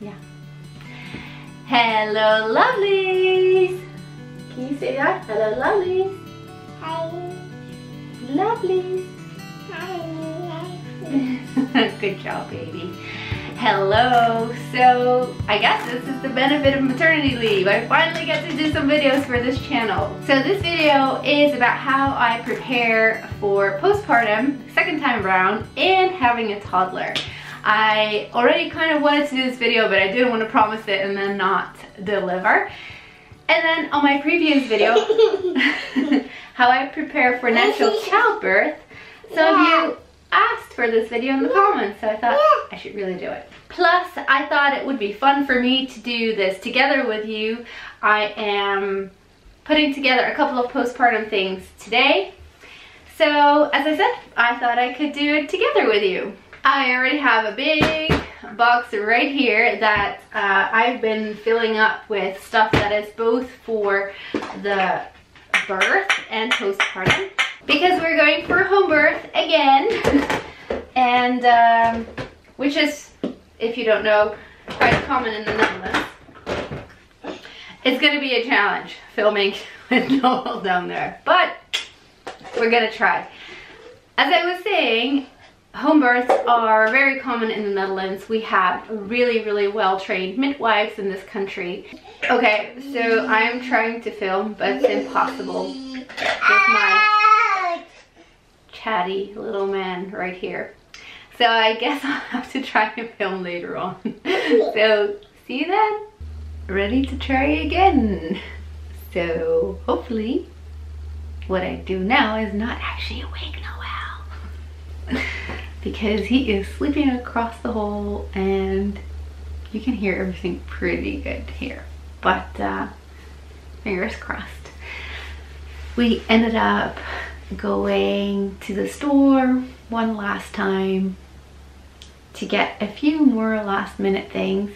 Yeah. Hello, lovelies. Can you say that? Hello, lovelies. Hi. Lovelies. Hi. Good job, baby. Hello. So I guess this is the benefit of maternity leave. I finally get to do some videos for this channel. So this video is about how I prepare for postpartum, second time around, and having a toddler. I already kind of wanted to do this video, but I didn't want to promise it and then not deliver. And then on my previous video, how I prepare for natural childbirth, some of you asked for this video in the comments, so I thought I should really do it. Plus, I thought it would be fun for me to do this together with you. I am putting together a couple of postpartum things today. So, as I said, I thought I could do it together with you. I already have a big box right here that uh, I've been filling up with stuff that is both for the birth and postpartum. Because we're going for home birth again. And um, which is if you don't know quite common in the Netherlands. It's gonna be a challenge filming with Noel down there. But we're gonna try. As I was saying home births are very common in the Netherlands. We have really, really well-trained midwives in this country. Okay, so I am trying to film, but it's impossible with my chatty little man right here. So I guess I'll have to try and film later on. so see you then. Ready to try again. So hopefully what I do now is not actually wake Noel. because he is sleeping across the hole and you can hear everything pretty good here. But uh, fingers crossed. We ended up going to the store one last time to get a few more last minute things,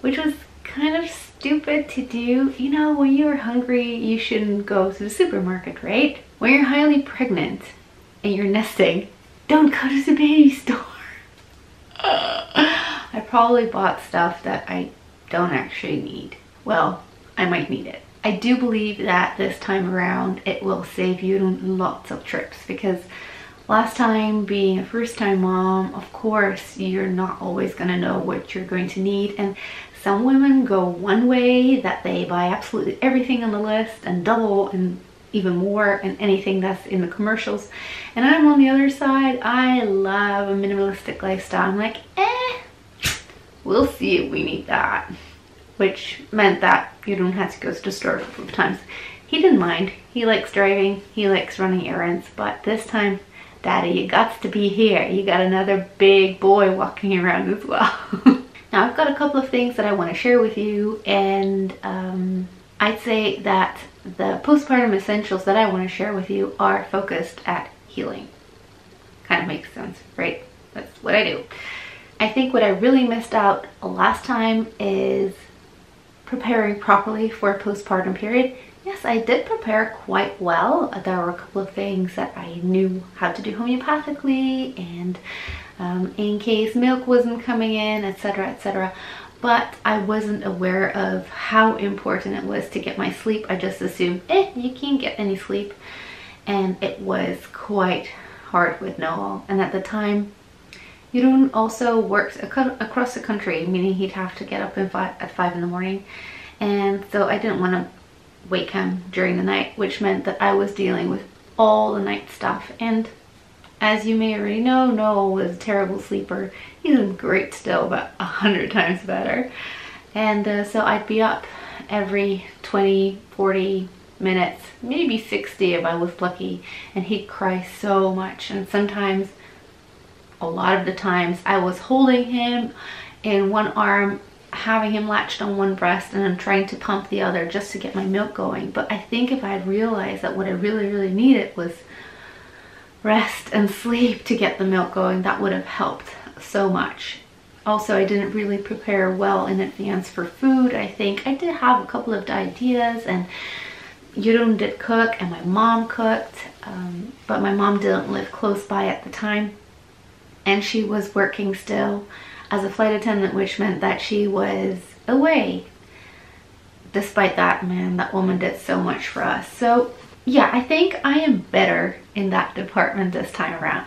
which was kind of stupid to do. You know, when you're hungry, you shouldn't go to the supermarket, right? When you're highly pregnant and you're nesting, don't go to the baby store. I probably bought stuff that I don't actually need. Well, I might need it. I do believe that this time around it will save you lots of trips because last time being a first time mom, of course, you're not always going to know what you're going to need. And some women go one way that they buy absolutely everything on the list and double and even more and anything that's in the commercials. And I'm on the other side. I love a minimalistic lifestyle. I'm like, eh, we'll see if we need that. Which meant that you don't have to go to the store a couple of times. He didn't mind. He likes driving. He likes running errands. But this time, Daddy, you got to be here. You got another big boy walking around as well. now, I've got a couple of things that I want to share with you. And um, I'd say that the postpartum essentials that I want to share with you are focused at healing. Kind of makes sense, right? That's what I do. I think what I really missed out last time is preparing properly for a postpartum period. Yes, I did prepare quite well. There were a couple of things that I knew how to do homeopathically and um, in case milk wasn't coming in, etc., etc but I wasn't aware of how important it was to get my sleep. I just assumed, eh, you can't get any sleep. And it was quite hard with Noel. And at the time, you don't also work across the country, meaning he'd have to get up at 5 in the morning. And so I didn't want to wake him during the night, which meant that I was dealing with all the night stuff. And as you may already know, Noel was a terrible sleeper. He's great still, but a hundred times better. And uh, so I'd be up every 20, 40 minutes, maybe 60 if I was lucky, and he'd cry so much. And sometimes, a lot of the times, I was holding him in one arm, having him latched on one breast, and I'm trying to pump the other just to get my milk going. But I think if I'd realized that what I really, really needed was rest and sleep to get the milk going, that would have helped so much. Also, I didn't really prepare well in advance for food. I think I did have a couple of ideas and Jeroen did cook and my mom cooked, um, but my mom didn't live close by at the time and she was working still. as a flight attendant, which meant that she was away. Despite that, man, that woman did so much for us. So yeah, I think I am better in that department this time around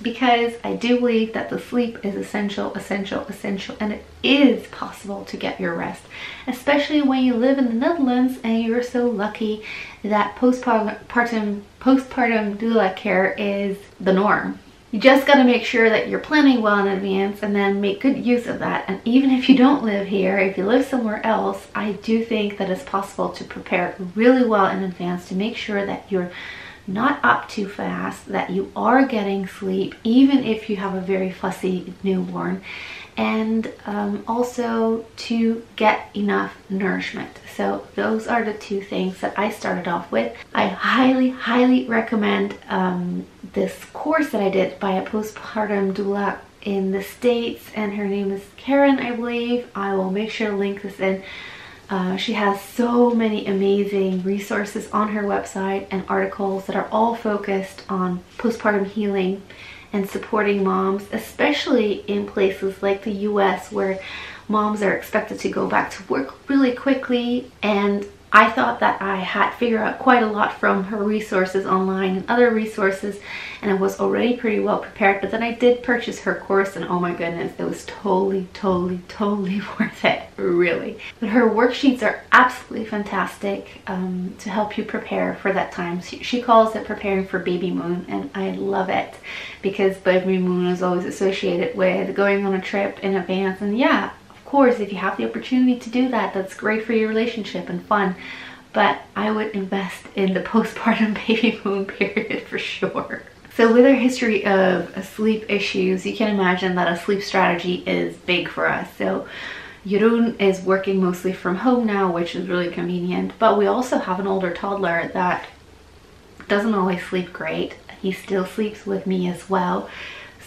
because I do believe that the sleep is essential, essential, essential, and it is possible to get your rest, especially when you live in the Netherlands and you're so lucky that postpartum, postpartum doula care is the norm. You just got to make sure that you're planning well in advance and then make good use of that. And even if you don't live here, if you live somewhere else, I do think that it's possible to prepare really well in advance to make sure that you're not up too fast, that you are getting sleep, even if you have a very fussy newborn, and um, also to get enough nourishment. So those are the two things that I started off with. I highly, highly recommend um, this course that I did by a postpartum doula in the States, and her name is Karen, I believe. I will make sure to link this in uh, she has so many amazing resources on her website and articles that are all focused on postpartum healing and supporting moms, especially in places like the US where moms are expected to go back to work really quickly and I thought that I had figured out quite a lot from her resources online and other resources and I was already pretty well prepared but then I did purchase her course and oh my goodness it was totally totally totally worth it really. But her worksheets are absolutely fantastic um, to help you prepare for that time. She, she calls it preparing for baby moon and I love it because baby moon is always associated with going on a trip in advance and yeah course, if you have the opportunity to do that, that's great for your relationship and fun. But I would invest in the postpartum baby boom period for sure. So with our history of sleep issues, you can imagine that a sleep strategy is big for us. So Jeroen is working mostly from home now, which is really convenient. But we also have an older toddler that doesn't always sleep great. He still sleeps with me as well.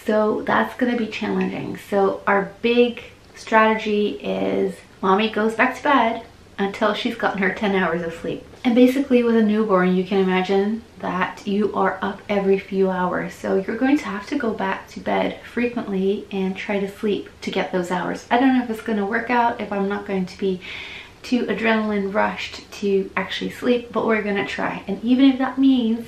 So that's to be challenging. So our big strategy is mommy goes back to bed until she's gotten her 10 hours of sleep. And basically with a newborn, you can imagine that you are up every few hours. So you're going to have to go back to bed frequently and try to sleep to get those hours. I don't know if it's going to work out, if I'm not going to be too adrenaline rushed to actually sleep, but we're going to try. And even if that means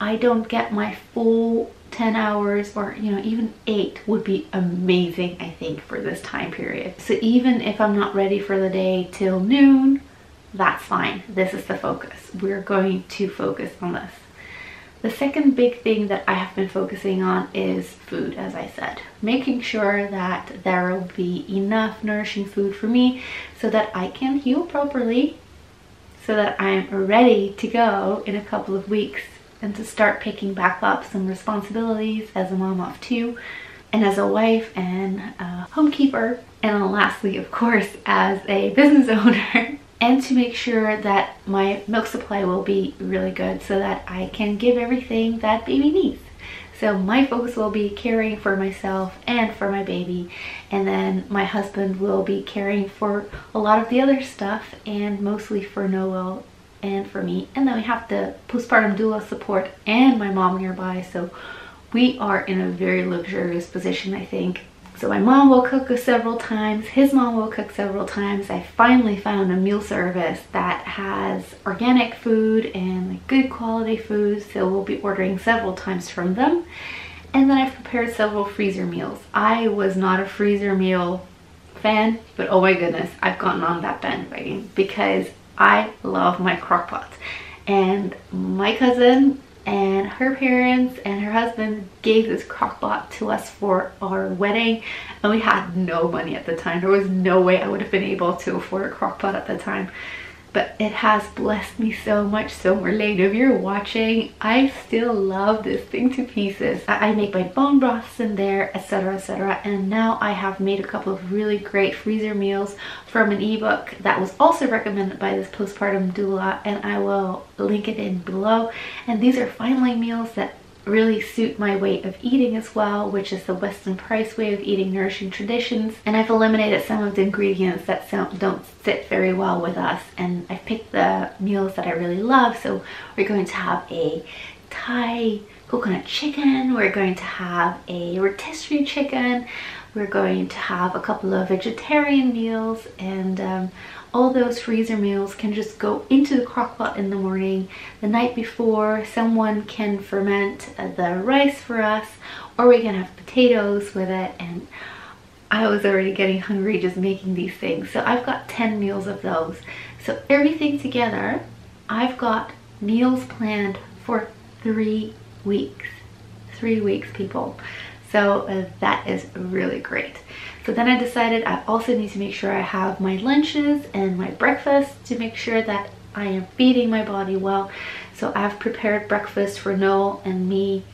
I don't get my full 10 hours or you know even 8 would be amazing I think for this time period. So even if I'm not ready for the day till noon, that's fine. This is the focus. We're going to focus on this. The second big thing that I have been focusing on is food, as I said. Making sure that there will be enough nourishing food for me so that I can heal properly, so that I'm ready to go in a couple of weeks and to start picking back up some responsibilities as a mom of two and as a wife and a homekeeper and lastly of course as a business owner and to make sure that my milk supply will be really good so that I can give everything that baby needs. So my focus will be caring for myself and for my baby and then my husband will be caring for a lot of the other stuff and mostly for Noel and for me. And then we have the postpartum doula support and my mom nearby. So we are in a very luxurious position, I think. So my mom will cook several times, his mom will cook several times. I finally found a meal service that has organic food and like good quality food. So we'll be ordering several times from them. And then I've prepared several freezer meals. I was not a freezer meal fan, but oh my goodness, I've gotten on that bandwagon because I love my crock pots. And my cousin and her parents and her husband gave this crock pot to us for our wedding and we had no money at the time. There was no way I would have been able to afford a crock pot at the time but it has blessed me so much so Marlene if you're watching I still love this thing to pieces. I, make my bone broths in there etc etc and now I have made a couple of really great freezer meals from an ebook that was also recommended by this postpartum doula and I will link it in below. And these are finally meals that really suit my way of eating as well, which is the Weston Price way of eating nourishing traditions. And I've eliminated some of the ingredients that don't sit very well with us. And I've picked the meals that I really love. So we're going to have a Thai coconut chicken. We're going to have a rotisserie chicken. We're going to have a couple of vegetarian meals and um, all those freezer meals can just go into the crock pot in the morning. The night before, someone can ferment uh, the rice for us or we can have potatoes with it and I was already getting hungry just making these things. So I've got 10 meals of those. So everything together, I've got meals planned for three weeks. Three weeks, people. So uh, that is really great. So then I decided I also need to make sure I have my lunches and my breakfast to make sure that I am feeding my body well. So I've prepared breakfast for Noel and me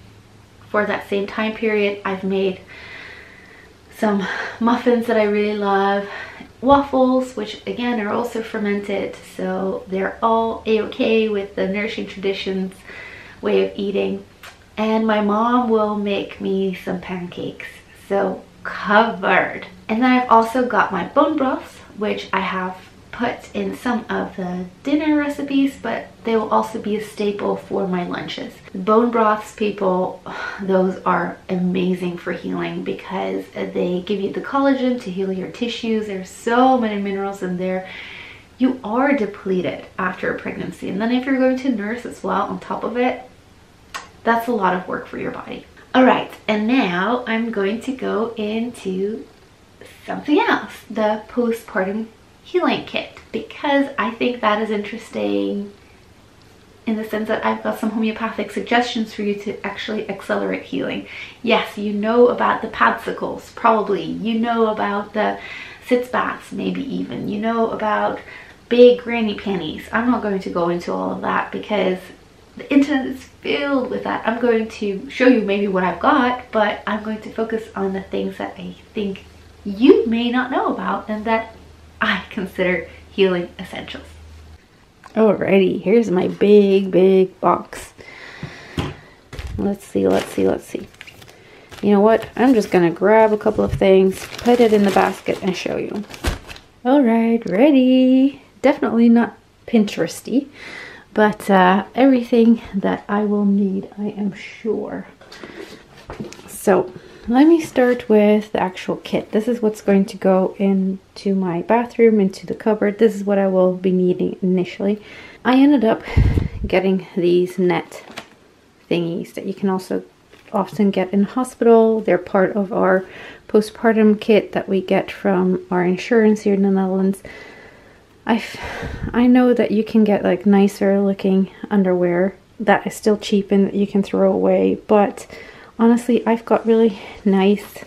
for that same time period. I've made some muffins that I really love, waffles, which again are also fermented, so they're all a-okay with the Nourishing Traditions way of eating. And my mom will make me some pancakes, so covered. And then I've also got my bone broths, which I have put in some of the dinner recipes, but they will also be a staple for my lunches. Bone broths, people, those are amazing for healing because they give you the collagen to heal your tissues. There's so many minerals in there. You are depleted after a pregnancy. And then if you're going to nurse as well on top of it, that's a lot of work for your body. All right, and now I'm going to go into something else, the postpartum healing kit because I think that is interesting in the sense that I've got some homeopathic suggestions for you to actually accelerate healing. Yes, you know about the padsicles, probably. You know about the sitz baths, maybe even. You know about big granny panties. I'm not going to go into all of that because the internet is filled with that. I'm going to show you maybe what I've got, but I'm going to focus on the things that I think you may not know about and that I consider healing essentials. Alrighty, here's my big, big box. Let's see, let's see, let's see. You know what? I'm just going to grab a couple of things, put it in the basket, and show you. Alright, ready. Definitely not Pinteresty, but uh, everything that I will need, I am sure. So, let me start with the actual kit. This is what's going to go into my bathroom, into the cupboard. This is what I will be needing initially. I ended up getting these net thingies that you can also often get in hospital. They're part of our postpartum kit that we get from our insurance here in the Netherlands. I I know that you can get like nicer looking underwear that is still cheap and that you can throw away, but honestly, I've got really nice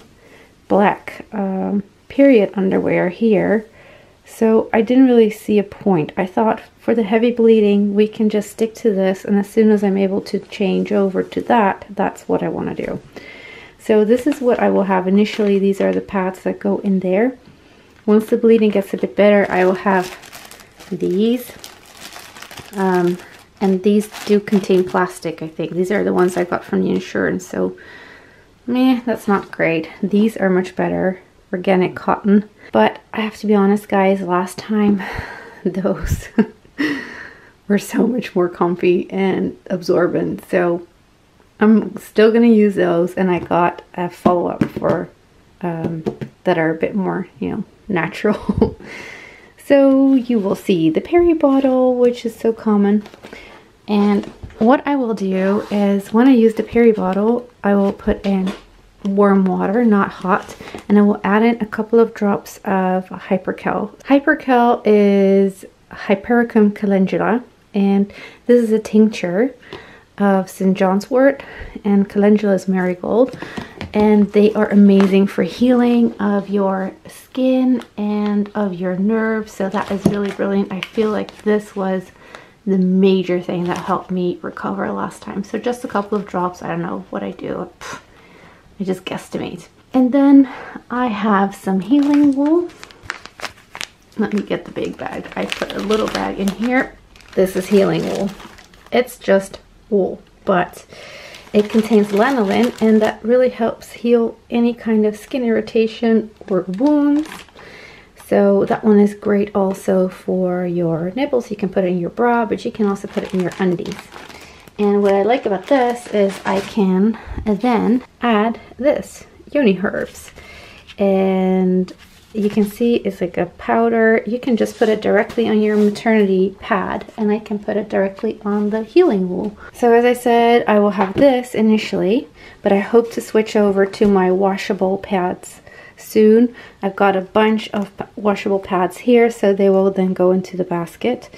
black um, period underwear here. So I didn't really see a point. I thought for the heavy bleeding, we can just stick to this. And as soon as I'm able to change over to that, that's what I want to do. So this is what I will have initially. These are the pads that go in there. Once the bleeding gets a bit better, I will have these. Um, and these do contain plastic, I think. These are the ones I got from the insurance, so meh, that's not great. These are much better, organic cotton. But I have to be honest, guys, last time those were so much more comfy and absorbent. So I'm still going to use those, and I got a follow-up for um, that are a bit more, you know, natural. so you will see the Peri bottle, which is so common. And what I will do is when I use the Peri bottle, I will put in warm water, not hot, and I will add in a couple of drops of Hypercal. Hypercal is Hypericum calendula, and this is a tincture of St. John's wort, and calendula's marigold, and they are amazing for healing of your skin and of your nerves, so that is really brilliant. I feel like this was the major thing that helped me recover last time. So just a couple of drops. I don't know what I do. I just guesstimate. And then I have some healing wool. Let me get the big bag. I put a little bag in here. This is healing wool. It's just wool, but it contains lanolin and that really helps heal any kind of skin irritation or wounds so that one is great also for your nipples. You can put it in your bra, but you can also put it in your undies. And what I like about this is I can then add this, Yoni Herbs. and you can see it's like a powder. You can just put it directly on your maternity pad and I can put it directly on the healing wool. So as I said, I will have this initially, but I hope to switch over to my washable pads soon. I've got a bunch of washable pads here, so they will then go into the basket.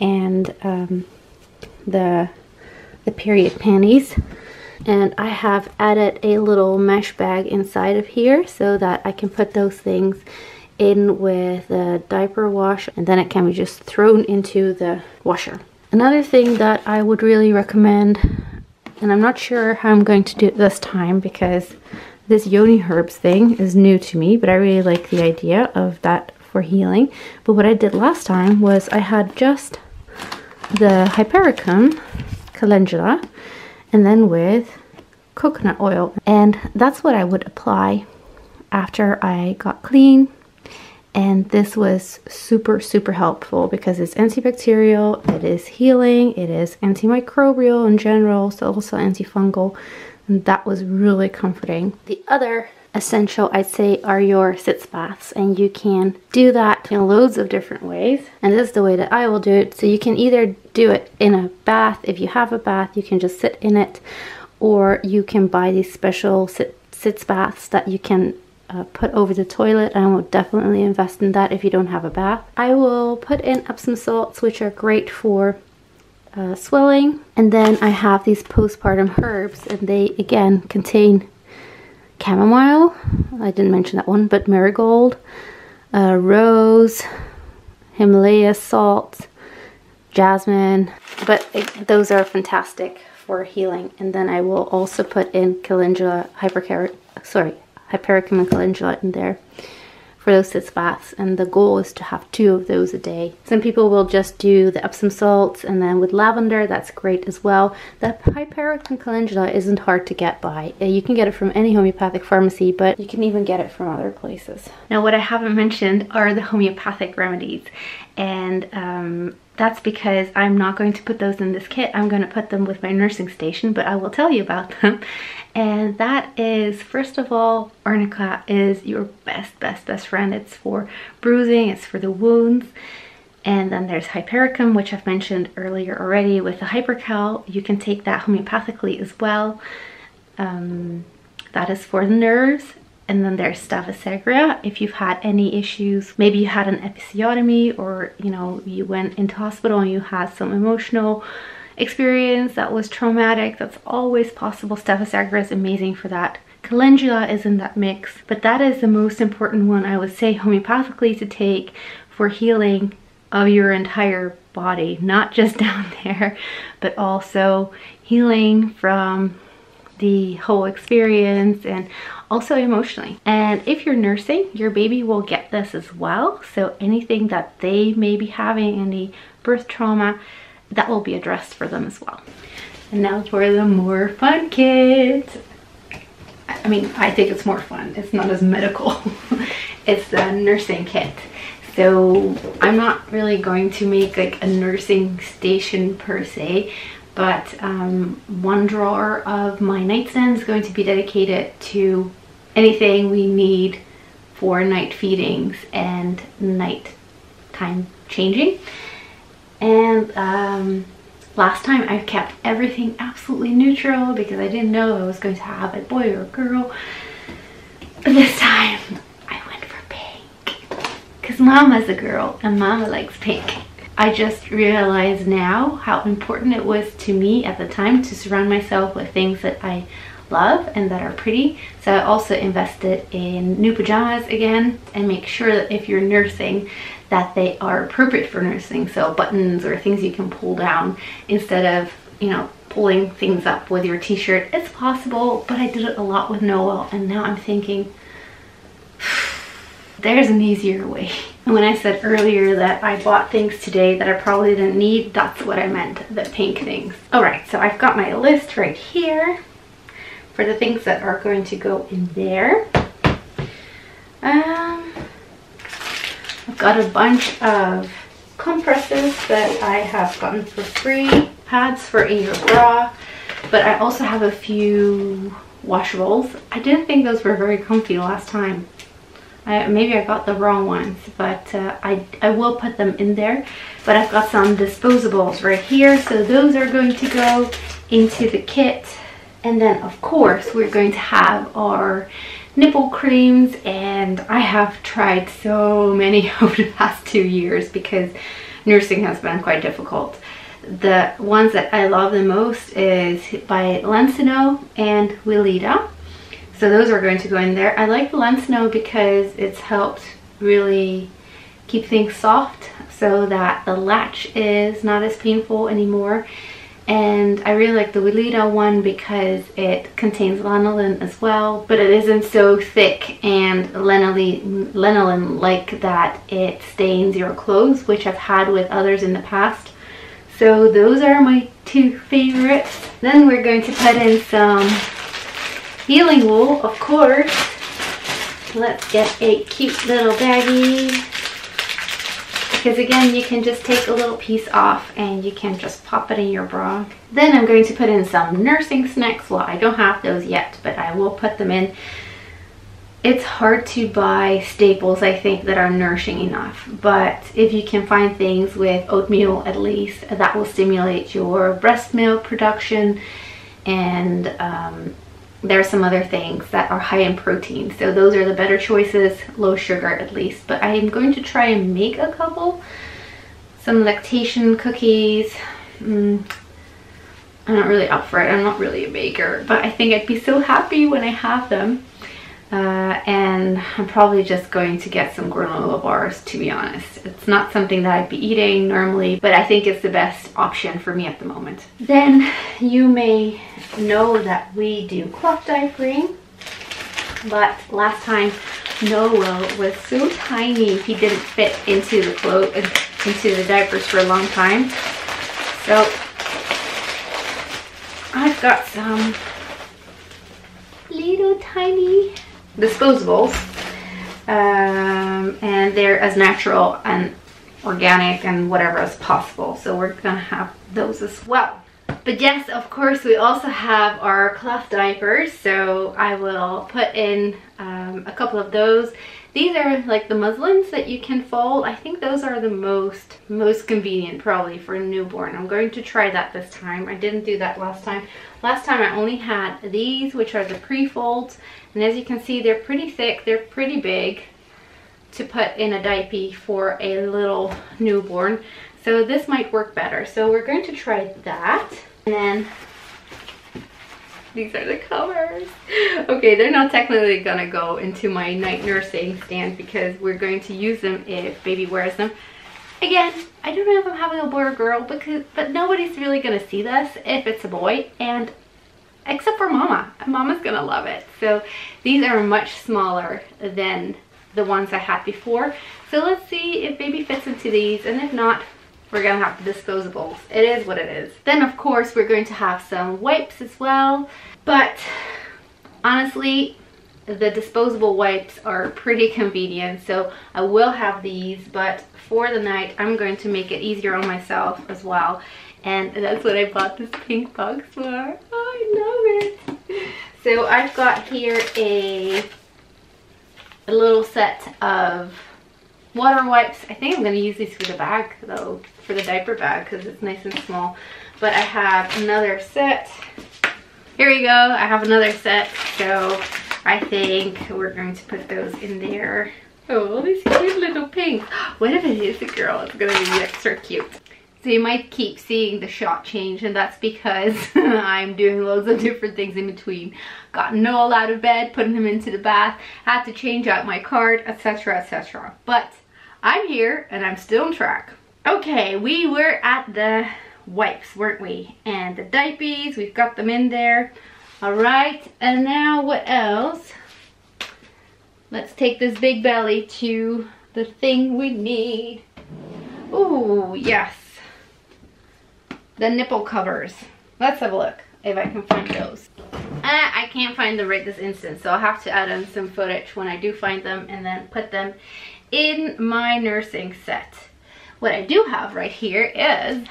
And um, the, the period panties and I have added a little mesh bag inside of here so that I can put those things in with a diaper wash and then it can be just thrown into the washer. Another thing that I would really recommend, and I'm not sure how I'm going to do it this time because this yoni herbs thing is new to me, but I really like the idea of that for healing. But what I did last time was I had just the Hypericum calendula and then with coconut oil. And that's what I would apply after I got clean. And this was super, super helpful because it's antibacterial, it is healing, it is antimicrobial in general, so also antifungal. And that was really comforting. The other essential I'd say are your sitz baths and you can do that in loads of different ways. And this is the way that I will do it. So you can either do it in a bath. If you have a bath you can just sit in it. Or you can buy these special sit, sitz baths that you can uh, put over the toilet. I will definitely invest in that if you don't have a bath. I will put in Epsom salts which are great for uh, swelling. And then I have these postpartum herbs. And they again contain chamomile, I didn't mention that one, but marigold, uh, rose, Himalaya salt, jasmine, but it, those are fantastic for healing. And then I will also put in calendula, hypercar sorry, hypericum and calendula in there for those sitz baths and the goal is to have two of those a day. Some people will just do the Epsom salts and then with lavender that's great as well. The Hypericum calendula isn't hard to get by. Uh, you can get it from any homeopathic pharmacy but you can even get it from other places. Now what I haven't mentioned are the homeopathic remedies and um, that's because I'm not going to put those in this kit. I'm going to put them with my nursing station, but I will tell you about them. And that is, first of all, arnica is your best, best, best friend. It's for bruising, it's for the wounds. And then there's hypericum, which I've mentioned earlier already. With the hypercal, you can take that homeopathically as well. Um, that is for the nerves and then there's aureus. If you've had any issues, maybe you had an episiotomy or, you know, you went into hospital and you had some emotional experience that was traumatic, that's always possible. Aureus is amazing for that. Calendula is in that mix, but that is the most important one I would say homeopathically to take for healing of your entire body, not just down there, but also healing from the whole experience and also emotionally. And if you're nursing, your baby will get this as well. So anything that they may be having, any birth trauma, that will be addressed for them as well. And now for the more fun kids. I mean, I think it's more fun. It's not as medical. it's the nursing kit. So I'm not really going to make like a nursing station per se, but um, one drawer of my nightstand is going to be dedicated to anything we need for night feedings and night time changing. And um, last time I kept everything absolutely neutral because I didn't know I was going to have a boy or a girl. But this time I went for pink because mama's a girl and mama likes pink. I just realized now how important it was to me at the time to surround myself with things that I love and that are pretty. So I also invested in new pajamas again and make sure that if you're nursing that they are appropriate for nursing. So buttons or things you can pull down instead of, you know, pulling things up with your t-shirt. It's possible, but I did it a lot with Noel and now I'm thinking, there's an easier way. And when I said earlier that I bought things today that I probably didn't need, that's what I meant, the pink things. All right, so I've got my list right here for the things that are going to go in there. Um, I've got a bunch of compresses that I have gotten for free, pads for in your bra, but I also have a few wash washables. I didn't think those were very comfy last time. I, maybe I got the wrong ones, but uh, I, I will put them in there. But I've got some disposables right here, so those are going to go into the kit. And then of course we're going to have our nipple creams and I have tried so many over the past two years because nursing has been quite difficult. The ones that I love the most is by Lansinoh and Weleda. So those are going to go in there. I like the Lansinoh because it's helped really keep things soft so that the latch is not as painful anymore. And I really like the Weleda one because it contains lanolin as well, but it isn't so thick and lanolin like that it stains your clothes, which I've had with others in the past. So those are my two favorites. Then we're going to put in some healing wool, of course. Let's get a cute little baggie because again you can just take a little piece off and you can just pop it in your bra. Then I'm going to put in some nursing snacks. Well I don't have those yet but I will put them in. It's hard to buy staples I think that are nourishing enough but if you can find things with oatmeal at least that will stimulate your breast milk production and um, there are some other things that are high in protein. So those are the better choices, low sugar at least. But I am going to try and make a couple. Some lactation cookies. Mm, I'm not really up for it. I'm not really a baker, but I think I'd be so happy when I have them. Uh, and I'm probably just going to get some granola bars to be honest. It's not something that I'd be eating normally, but I think it's the best option for me at the moment. Then you may know that we do cloth diapering, but last time Noel was so tiny he didn't fit into the clothes, into the diapers for a long time. So I've got some little tiny disposables um, and they're as natural and organic and whatever as possible so we're gonna have those as well but yes of course we also have our cloth diapers so I will put in um, a couple of those these are like the muslins that you can fold. I think those are the most, most convenient probably for a newborn. I'm going to try that this time. I didn't do that last time. Last time I only had these, which are the pre-folds. And as you can see, they're pretty thick. They're pretty big to put in a diaper for a little newborn. So this might work better. So we're going to try that. And then these are the covers. Okay, they're not technically gonna go into my night nursing stand because we're going to use them if baby wears them. Again, I don't know if I'm having a boy or girl, because but nobody's really gonna see this if it's a boy, and except for mama. Mama's gonna love it. So these are much smaller than the ones I had before. So let's see if baby fits into these, and if not, we're gonna have the disposables. It is what it is. Then of course we're going to have some wipes as well. But honestly, the disposable wipes are pretty convenient. So I will have these, but for the night, I'm going to make it easier on myself as well. And that's what I bought this pink box for. Oh, I love it. So I've got here a, a little set of water wipes. I think I'm going to use these for the bag though, for the diaper bag because it's nice and small. But I have another set. Here we go. I have another set. So I think we're going to put those in there. Oh, these cute little pinks. What if it is a girl? It's going to be extra cute. So you might keep seeing the shot change and that's because I'm doing loads of different things in between. Got Noel out of bed, putting him into the bath, had to change out my card, etc, etc. But I'm here and I'm still on track. Okay, we were at the wipes, weren't we? And the diapers, we've got them in there. All right, and now what else? Let's take this big belly to the thing we need. Ooh, yes. The nipple covers. Let's have a look if I can find those. Uh, I can't find them right this instant, so I'll have to add in some footage when I do find them and then put them in my nursing set. What I do have right here is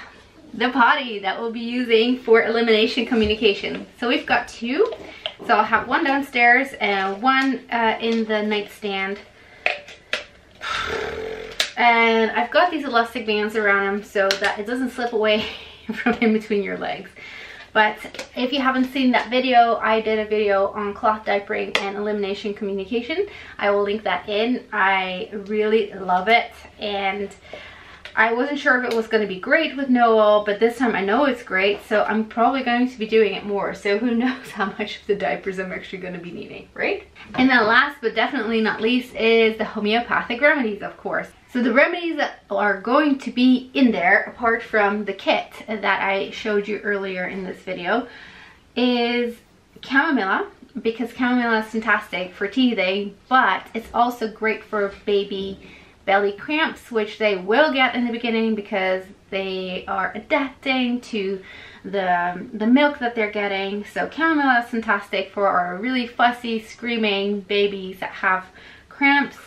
the potty that we'll be using for elimination communication. So we've got two. So I'll have one downstairs and one uh, in the nightstand And I've got these elastic bands around them so that it doesn't slip away from in between your legs. But if you haven't seen that video, I did a video on cloth diapering and elimination communication. I will link that in. I really love it. And I wasn't sure if it was going to be great with Noel, but this time I know it's great, so I'm probably going to be doing it more. So who knows how much of the diapers I'm actually going to be needing, right? And then last but definitely not least is the homeopathic remedies, of course. So the remedies that are going to be in there, apart from the kit that I showed you earlier in this video, is chamomilla, because chamomilla is fantastic for teething, but it's also great for baby belly cramps, which they will get in the beginning because they are adapting to the, the milk that they're getting. So chamomilla is fantastic for our really fussy, screaming babies that have cramps.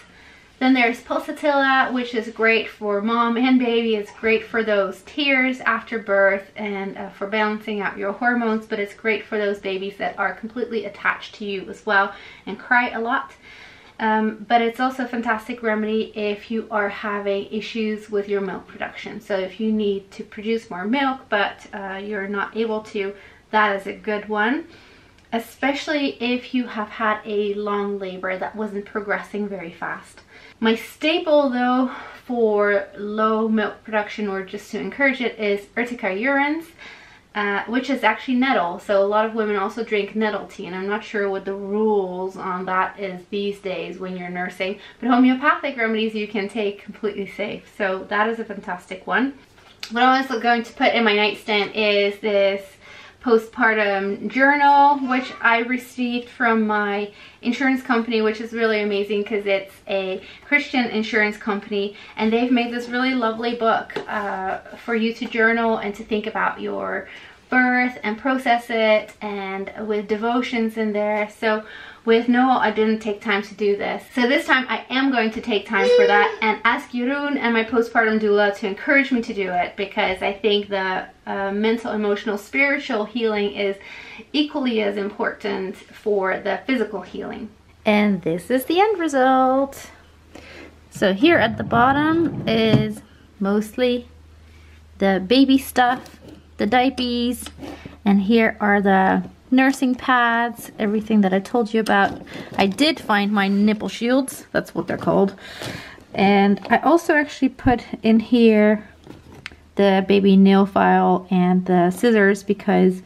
Then there's pulsatilla, which is great for mom and baby. It's great for those tears after birth and uh, for balancing out your hormones, but it's great for those babies that are completely attached to you as well and cry a lot. Um, but it's also a fantastic remedy if you are having issues with your milk production. So if you need to produce more milk but uh, you're not able to, that is a good one especially if you have had a long labor that wasn't progressing very fast. My staple though for low milk production or just to encourage it is Urtica urens. Uh, which is actually nettle. So a lot of women also drink nettle tea and I'm not sure what the rules on that is these days when you're nursing. But homeopathic remedies you can take completely safe. So that is a fantastic one. What I'm also going to put in my nightstand is this postpartum journal which I received from my insurance company which is really amazing because it's a Christian insurance company and they've made this really lovely book uh, for you to journal and to think about your birth and process it and with devotions in there. So with Noel, I didn't take time to do this. So this time I am going to take time for that and ask Jeroen and my postpartum doula to encourage me to do it because I think the uh, mental, emotional, spiritual healing is equally as important for the physical healing. And this is the end result. So here at the bottom is mostly the baby stuff, the diapers, and here are the nursing pads, everything that I told you about. I did find my nipple shields, that's what they're called. And I also actually put in here the baby nail file and the scissors because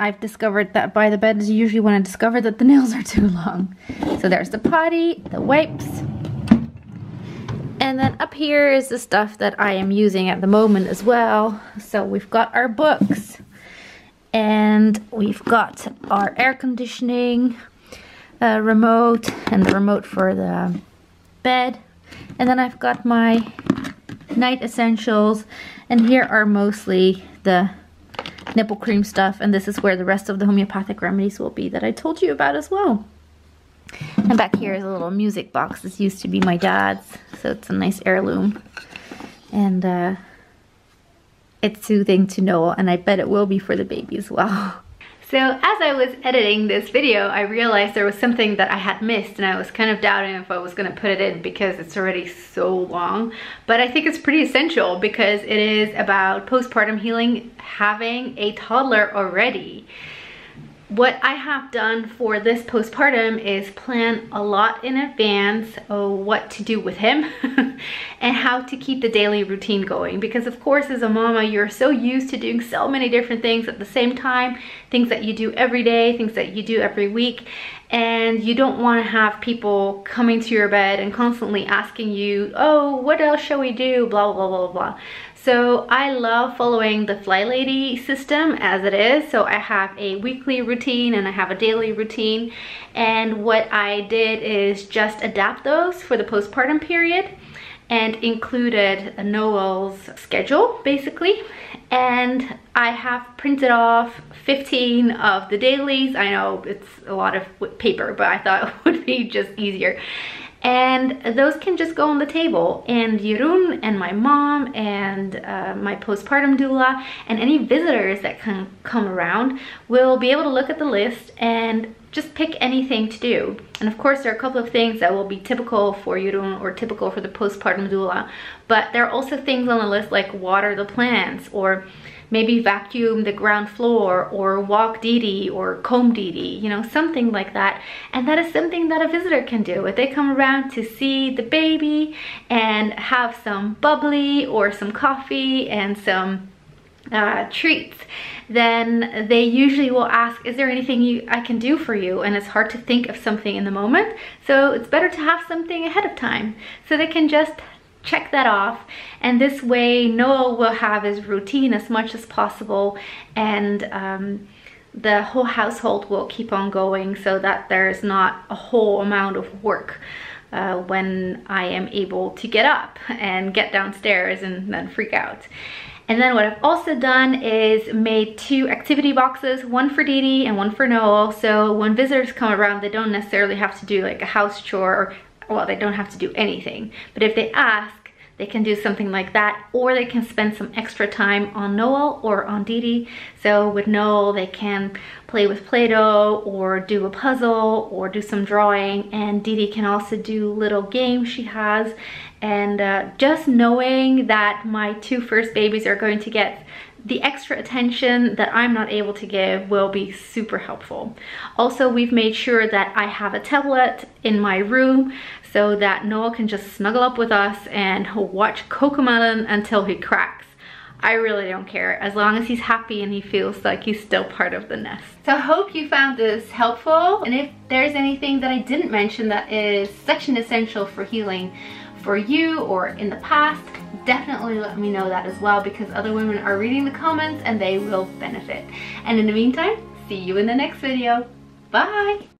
I've discovered that by the bed is usually when I discover that the nails are too long. So there's the potty, the wipes, and then up here is the stuff that I am using at the moment as well. So we've got our books and we've got our air conditioning uh, remote and the remote for the bed and then I've got my night essentials and here are mostly the nipple cream stuff and this is where the rest of the homeopathic remedies will be that I told you about as well. And back here is a little music box. This used to be my dad's, so it's a nice heirloom. And uh, it's soothing to know and I bet it will be for the baby as well. So as I was editing this video, I realized there was something that I had missed and I was kind of doubting if I was gonna put it in because it's already so long. But I think it's pretty essential because it is about postpartum healing having a toddler already what I have done for this postpartum is plan a lot in advance what to do with him and how to keep the daily routine going. Because of course as a mama you're so used to doing so many different things at the same time things that you do every day things that you do every week and you don't want to have people coming to your bed and constantly asking you oh what else shall we do? blah blah blah blah so I love following the Fly Lady system as it is. So I have a weekly routine and I have a daily routine. And what I did is just adapt those for the postpartum period and included Noel's schedule basically. And I have printed off 15 of the dailies. I know it's a lot of paper, but I thought it would be just easier and those can just go on the table and Jeroen and my mom and uh, my postpartum doula and any visitors that can come around will be able to look at the list and just pick anything to do. And of course, there are a couple of things that will be typical for Jeroen or typical for the postpartum doula, but there are also things on the list like water the plants or maybe vacuum the ground floor or walk Didi or comb Didi, you know, something like that. And that is something that a visitor can do. If they come around to see the baby and have some bubbly or some coffee and some uh, treats, then they usually will ask, is there anything you, I can do for you? And it's hard to think of something in the moment. So it's better to have something ahead of time. So they can just check that off. And this way Noel will have his routine as much as possible and um, the whole household will keep on going so that there's not a whole amount of work uh, when I am able to get up and get downstairs and then freak out. And then what I've also done is made two activity boxes, one for Didi and one for Noel. So when visitors come around, they don't necessarily have to do like a house chore or well, they don't have to do anything. But if they ask, they can do something like that or they can spend some extra time on Noel or on Didi. So with Noel, they can play with Play-Doh or do a puzzle or do some drawing and Didi can also do little games she has and uh, just knowing that my two first babies are going to get the extra attention that I'm not able to give will be super helpful. Also, we've made sure that I have a tablet in my room so that Noel can just snuggle up with us and watch Cocomelon until he cracks. I really don't care as long as he's happy and he feels like he's still part of the nest. So I hope you found this helpful and if there's anything that I didn't mention that is such an essential for healing for you or in the past, definitely let me know that as well because other women are reading the comments and they will benefit. And in the meantime, see you in the next video. Bye!